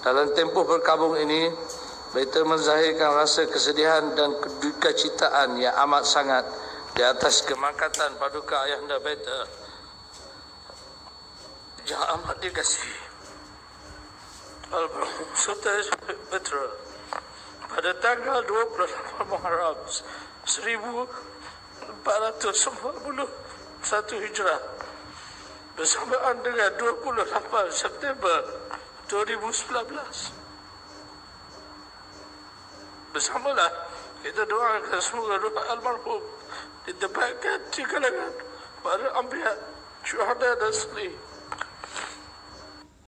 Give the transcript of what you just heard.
Dalam tempoh berkabung ini, Mereka menzahirkan rasa kesedihan dan keduka citaan yang amat sangat di atas kemangkatan paduka ayahanda Beta yang amat dikasihi. Almarhum Sultan Petra pada tanggal 28 Muharram 1441 Hijrah bersamaan dengan 28 September 2019 bersamalah kita doakan semoga doa almarhum ditempatkan di kalangan para ambiat syuhada dan salih